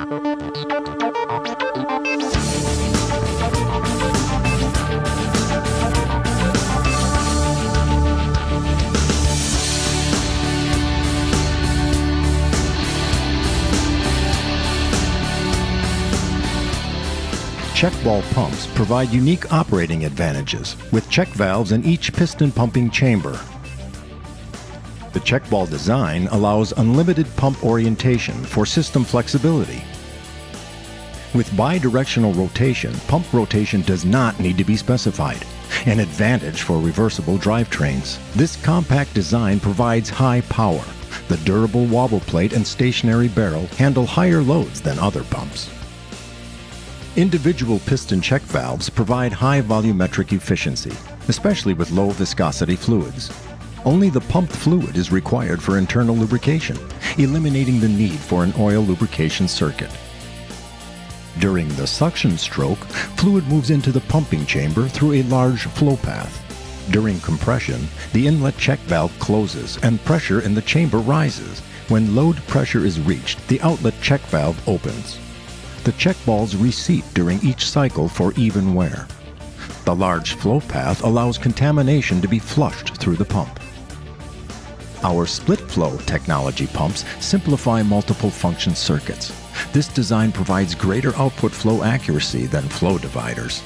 Check ball pumps provide unique operating advantages with check valves in each piston pumping chamber. The check ball design allows unlimited pump orientation for system flexibility. With bidirectional rotation, pump rotation does not need to be specified, an advantage for reversible drivetrains. This compact design provides high power. The durable wobble plate and stationary barrel handle higher loads than other pumps. Individual piston check valves provide high volumetric efficiency, especially with low viscosity fluids. Only the pumped fluid is required for internal lubrication, eliminating the need for an oil lubrication circuit. During the suction stroke, fluid moves into the pumping chamber through a large flow path. During compression, the inlet check valve closes and pressure in the chamber rises. When load pressure is reached, the outlet check valve opens the check balls reseat during each cycle for even wear. The large flow path allows contamination to be flushed through the pump. Our split flow technology pumps simplify multiple function circuits. This design provides greater output flow accuracy than flow dividers.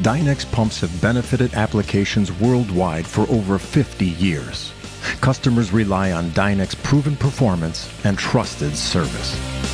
Dynex pumps have benefited applications worldwide for over 50 years. Customers rely on Dynex proven performance and trusted service.